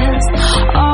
past.